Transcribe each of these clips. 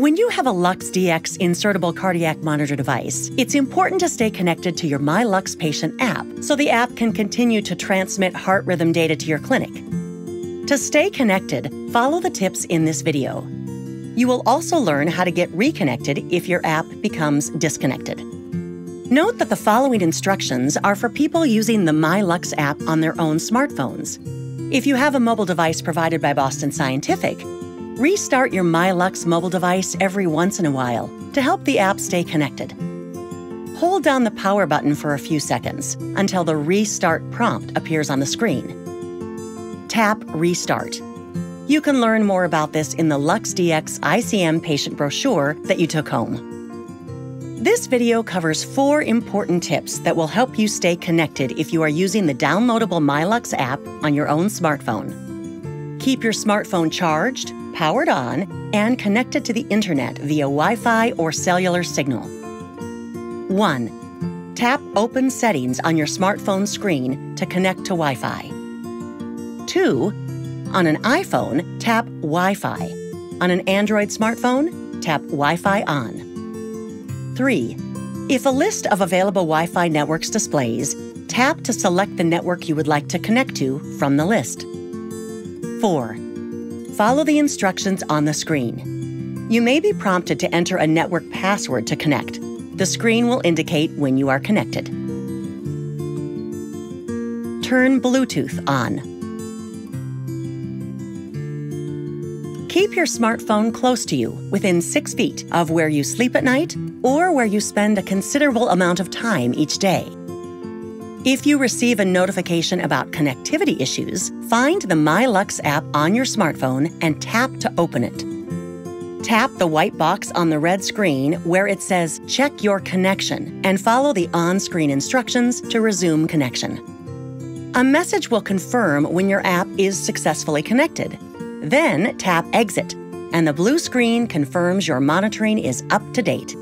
When you have a LUX-Dx insertable cardiac monitor device, it's important to stay connected to your MyLux Patient app so the app can continue to transmit heart rhythm data to your clinic. To stay connected, follow the tips in this video. You will also learn how to get reconnected if your app becomes disconnected. Note that the following instructions are for people using the MyLux app on their own smartphones. If you have a mobile device provided by Boston Scientific, Restart your MyLux mobile device every once in a while to help the app stay connected. Hold down the power button for a few seconds until the Restart prompt appears on the screen. Tap Restart. You can learn more about this in the LUX-Dx ICM patient brochure that you took home. This video covers four important tips that will help you stay connected if you are using the downloadable MyLux app on your own smartphone. Keep your smartphone charged, powered on, and connected to the internet via Wi Fi or cellular signal. 1. Tap Open Settings on your smartphone screen to connect to Wi Fi. 2. On an iPhone, tap Wi Fi. On an Android smartphone, tap Wi Fi on. 3. If a list of available Wi Fi networks displays, tap to select the network you would like to connect to from the list. 4. Follow the instructions on the screen. You may be prompted to enter a network password to connect. The screen will indicate when you are connected. Turn Bluetooth on. Keep your smartphone close to you, within six feet of where you sleep at night or where you spend a considerable amount of time each day. If you receive a notification about connectivity issues, find the MyLux app on your smartphone and tap to open it. Tap the white box on the red screen where it says Check Your Connection and follow the on screen instructions to resume connection. A message will confirm when your app is successfully connected. Then tap Exit, and the blue screen confirms your monitoring is up to date.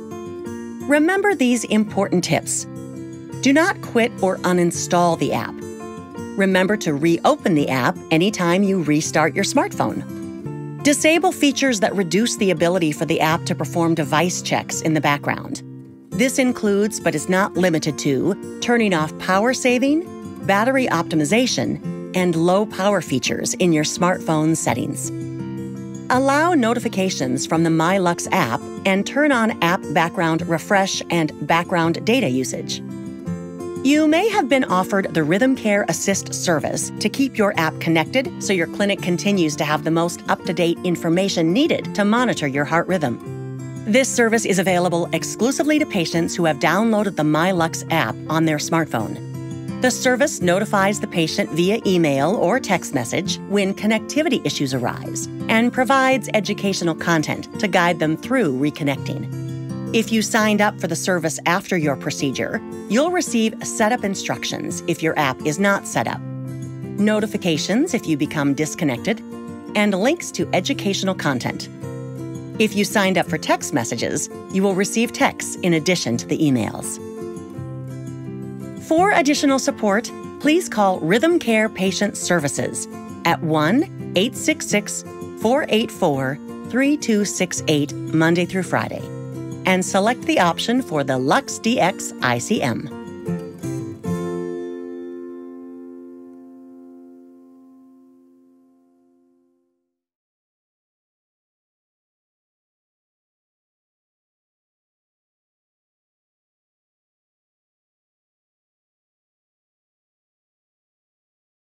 Remember these important tips do not quit or uninstall the app. Remember to reopen the app anytime you restart your smartphone. Disable features that reduce the ability for the app to perform device checks in the background. This includes, but is not limited to, turning off power saving, battery optimization, and low power features in your smartphone settings. Allow notifications from the MyLux app and turn on app background refresh and background data usage. You may have been offered the RhythmCare Assist service to keep your app connected so your clinic continues to have the most up to date information needed to monitor your heart rhythm. This service is available exclusively to patients who have downloaded the MyLux app on their smartphone. The service notifies the patient via email or text message when connectivity issues arise and provides educational content to guide them through reconnecting. If you signed up for the service after your procedure, you'll receive setup instructions if your app is not set up, notifications if you become disconnected, and links to educational content. If you signed up for text messages, you will receive texts in addition to the emails. For additional support, please call RhythmCare Patient Services at 1 866 484 3268 Monday through Friday and select the option for the LUX-Dx ICM.